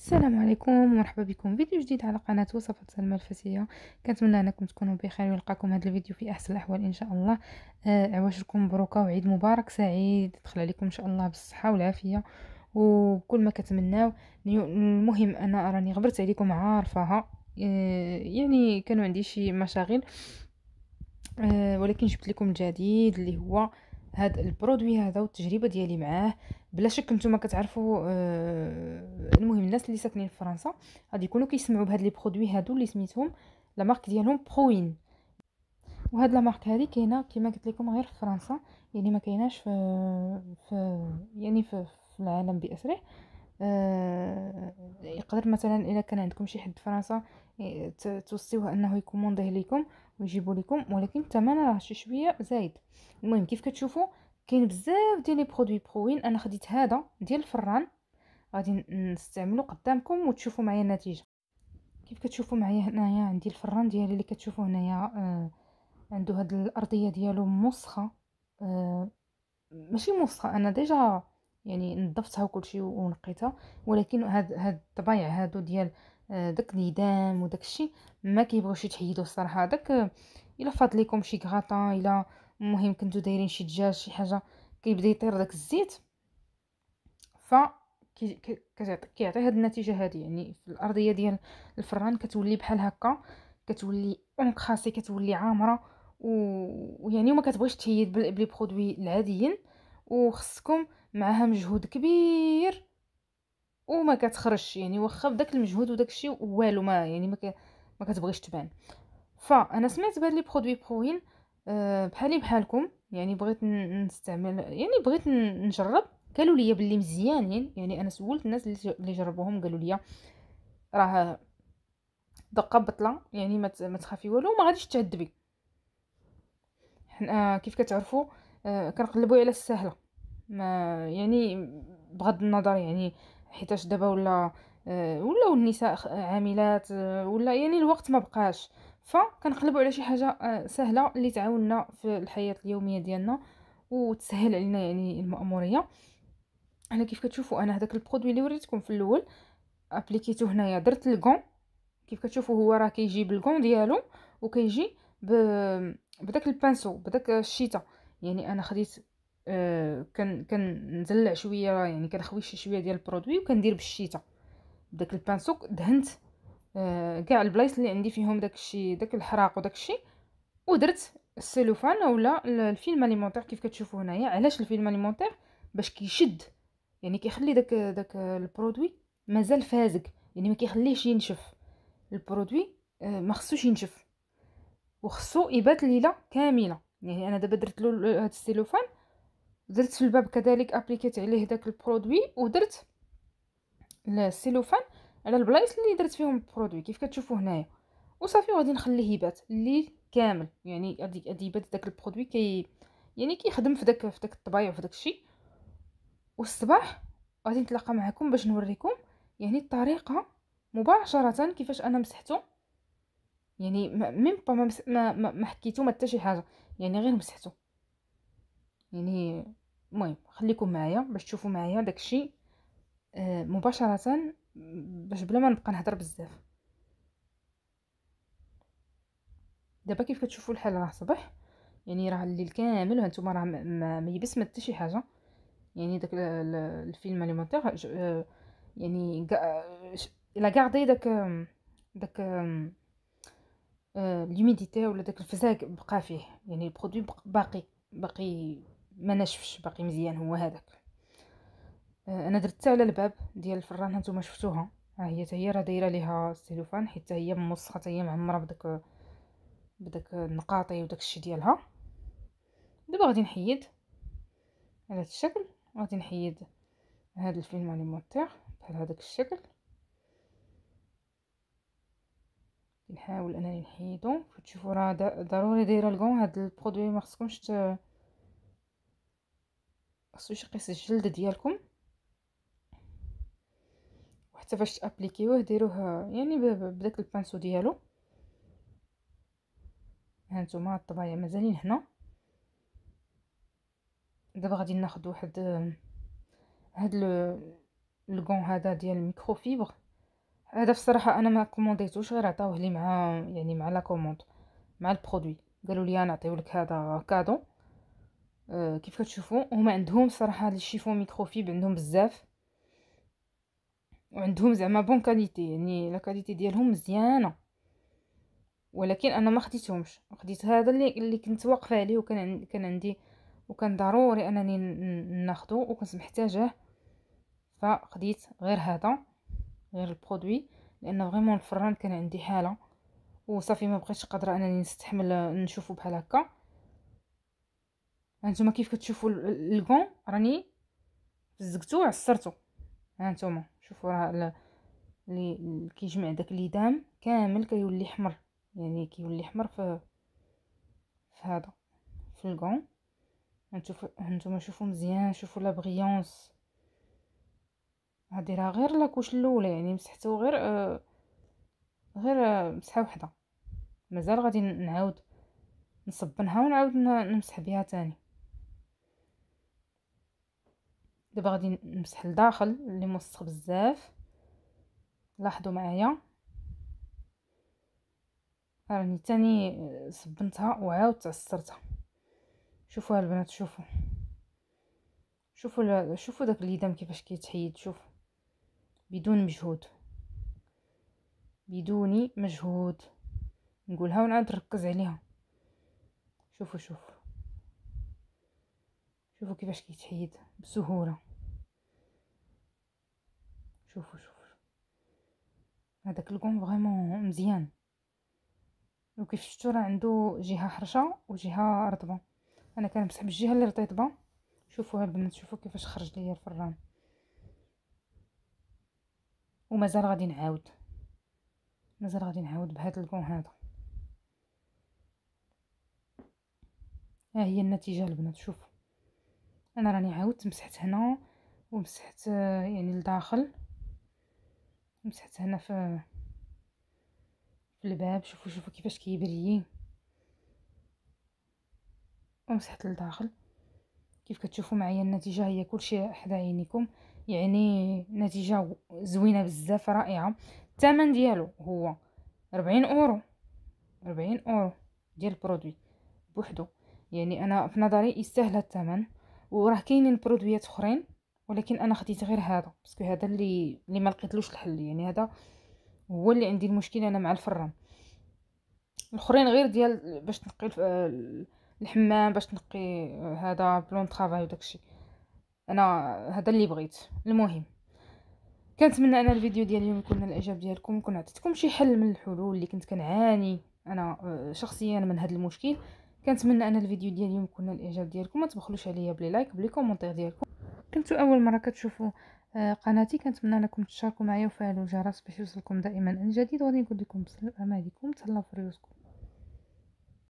السلام عليكم ومرحبا بكم. فيديو جديد على قناة وصفات سلمى الفاسية كنتمنى أنكم تكونوا بخير ويلقاكم هذا الفيديو في أحسن الأحوال إن شاء الله. آه عواشركم مبروكه وعيد مبارك سعيد. يدخل عليكم إن شاء الله بالصحة والعافية. وكل ما كتمناو المهم أنا راني غبرت عليكم عارفاها. آه يعني كانوا عندي شي مشاغل. آه ولكن جبت لكم الجديد اللي هو هذا البرودوي هذا والتجربة ديالي معاه. بلا شك نتوما كتعرفوا آه المهم الناس اللي ساكنين في فرنسا غادي يكونوا كيسمعوا بهاد لي برودوي هادو اللي سميتهم لا مارك ديالهم بروين. وهاد لا مارك هذه كاينة كما قلت لكم غير في فرنسا يعني ما كايناش في في يعني في, في العالم بأسره. يقدر مثلا إذا كان عندكم شي حد فرنسا توصيوه أنه يكومونديه لكم ويجيبوا لكم ولكن الثمن راه شي شوية زايد. المهم كيف كتشوفوا كاين بزاف ديال les produits proWIN. أنا خديت هذا ديال الفران. غادي نستعملو قدامكم وتشوفوا معايا النتيجة. كيف كتشوفوا معايا هنايا؟ عندي الفران ديالي اللي كتشوفوا هنايا آه عنده هاد الأرضية ديالو مسخة. آه ماشي مسخة. أنا déjà يعني نظفتها وكلشي ونقيتها ولكن هاد هاد الطبايع هادو ديال آه داك اليدام وداك الشيء ما كيبغيوش يتحيدوا الصراحة. داك آه إلا فاض لكم شي كغاطان إلا المهم كنتو دايرين شي دجاج شي حاجة كيبدا يطير داك الزيت ف كيعطي هاد النتيجة هادي. يعني في الأرضية ديال الفران كتولي بحال هكا كتولي encrassée كتولي عامرة ويعني وما كتبغيش تحيد بلي العاديين وخصكم معها مجهود كبير وما كتخرجش يعني واخا بداك المجهود وداك الشيء والو ما يعني ما, ما كتبغيش تبان. فانا سمعت بهاد لي برودوي بروين أه بحالي بحالكم يعني بغيت نستعمل يعني بغيت نجرب. قالوا لي باللي مزيانين يعني أنا سولت الناس اللي جربوهم قالوا لي راه دقة بطلة يعني ما تخافي والو ما غاديش تعذبي. حنا كيف كتعرفوا أه كنقلبوا على السهلة. ما يعني بغض النظر يعني حيتاش دابا ولا أه ولاو النساء عاملات أه ولا يعني الوقت ما بقاش. فكنقلبوا على شي حاجة آه، سهلة اللي تعاوننا في الحياة اليومية ديالنا وتسهل علينا يعني المأمورية. أنا كيف كتشوفوا أنا هذاك ال produit اللي وريتكم في الأول appliqu يتو هنايا درت ال gant. كيف كتشوفوا هو راه كيجي بال gant ديالو وكيجي ب... بداك ال pinceau بداك الشيتا. يعني أنا خديت آه كان كنزلع شوية يعني كنخوي شوية ديال ال produit وكندير بالشيتا. بداك ال pinceau دهنت آه، كاع البلايص اللي عندي فيهم داكشي داك الحراق وداكشي ودرت السيلوفان اولا ال film alimentaire كيف كتشوفوا هنايا. علاش ال film alimentaire؟ باش كيشد يعني كيخلي داك داك ال produit مازال فازق يعني ما كيخليهش ينشف. ال produit آه، ما خصوش ينشف. وخصو يبات ليلة كاملة. يعني أنا دابا درت له هذا السيلوفان درت في الباب كذلك appliqu يت عليه داك ال produit ودرت السيلوفان على البلايص اللي درت فيهم ال produit. كيف كتشوفوا هنايا؟ وصافي وغادي نخليه يبات الليل كامل. يعني غادي غادي يبات داك ال produit كي يعني كيخدم في داك في داك الطبايع وفي داك الشيء والصباح غادي نتلاقى معكم باش نوريكم يعني الطريقة مباشرة كيفاش أنا مسحتو. يعني ميم با ما ما, حكيتو ما حتى شي حاجة. يعني غير مسحتو. يعني المهم خليكم معايا باش تشوفوا معايا داكشي آه مباشرة باش بلا ما نبقى نهضر بزاف. دابا كيف كتشوفوا الحال راه صباح؟ يعني راه الليل كامل وهانتوما راه ما يبس ما حتى شي حاجة. يعني داك ال film alimentaire يعني إلا gardé داك داك l'humidité ولا داك الفزاك بقى فيه. يعني ال produit باقي باقي ما ناشفش باقي مزيان هو هذاك. آه، أنا درتها على الباب ديال الفران هانتوما شفتوها. ها هي حتى هي راه دايرة ليها السيلوفان حيت هي موسخه حتى هي معمرة بداك بداك النقاطي وداك الشيء ديالها. دابا غادي نحيد على هذا الشكل غادي نحيد هذا ال film alimentaire بحال هذاك الشكل. نحاول أنني نحيدو تشوفوا راه ضروري دايرة ال gant هاد ال produit ما خصكمش. خصو يقيس الجلد ديالكم. حتى فاش ت appliqu يوه ديروه يعني بداك ال pinceau ديالو. هانتوما الطبايع مازالين هنا. دابا غادي ناخذ واحد هاد ال gant هذا ديال ال microfibre هذا الصراحه أنا ما command يتوش غير عطاوه لي مع يعني مع la commande مع ال produit. قالوا لي نعطيو لك هذا cadeau. آه كيف كتشوفوا؟ هما عندهم صراحة les chiffons microfibres عندهم بزاف وعندهم زعما bonne qualité يعني la qualité ديالهم مزيانة. ولكن أنا ما خديتهمش. خديت هذا اللي اللي كنت واقفة عليه وكان كان عندي وكان ضروري أنني ناخذه وكنت محتاجة. فخديت غير هذا غير ال produit لأن vraiment الفران كان عندي حالة. وصافي ما بقيتش قادرة أنني نستحمل نشوفه بحال هكا. هانتوما كيف كتشوفوا ال gant؟ راني فزقتو عصرتو. هانتوما شوفوا راه اللي كيجمع داك الليدام كامل كيولي حمر. يعني كيولي حمر في في هذا في ال gant. هانتوما شوفوا مزيان شوفوا la brillance. هادي راه غير la couche الأولى يعني مسحتو غير آه غير آه مسحة وحدة. مازال غادي نعاود نصبنها ونعاود نمسح بها تاني. دابا غادي نمسح الداخل اللي موسخ بزاف. لاحظوا معايا. راني تاني صبنتها وعاودت عصرتها شوفوا البنات شوفوا. شوفوا شوفوا داك اليدام كيفاش كيتحيد شوفوا. بدون مجهود. بدون مجهود. نقولها ونعاود نركز عليها. شوفوا شوفوا. شوفوا كيفاش كيتحيد بسهولة. شوفوا شوفوا. هذاك الكون فريمون مزيان. وكيف شفتوا راه عنده جهة حرشة وجهة رطبة. أنا كنمسح بالجهة اللي رطيبه شوفوا البنات شوفوا كيفاش خرج ليا الفران. ومازال غادي نعاود. مازال غادي نعاود بهذا الكون هذا. ها هي النتيجة البنات شوفوا. أنا راني عاودت مسحت هنا ومسحت يعني لداخل. مسحت هنا في في الباب. شوفوا شوفوا كيفاش كيبري ومسحت لداخل. كيف كتشوفوا معايا النتيجة هي كلشي حدا عينيكم. يعني نتيجة زوينة بزاف رائعة. الثمن ديالو هو 40 أورو. 40 أورو ديال ال produit بوحدو. يعني أنا في نظري يستاهل الثمن وراه كاينين produit ات أخرين ولكن أنا خديت غير هذا parce que هذا اللي اللي ما لقيتلوش الحل يعني هذا هو اللي عندي المشكل أنا مع الفران. الأخرين غير ديال باش تنقي الحمام باش تنقي هذا plan travail وداكشي أنا هذا اللي بغيت المهم. كنتمنى أنا الفيديو ديال اليوم يكون الإعجاب ديالكم نكون عطيتكم شي حل من الحلول اللي كنت كنعاني أنا آه، شخصيا من هذا المشكل. كنتمنى أنا الفيديو ديال اليوم يكون الإعجاب ديالكم ما تبخلوش عليا ب les likes ب les commentaires ديالكم. كنتو أول مرة كتشوفوا آه، قناتي كنتمنى أنكم تشاركوا معايا وفعلوا الجرس باش يوصلكم دائما الجديد وغادي نقول لكم بسلامه عليكم. تهلاو في ريوسكم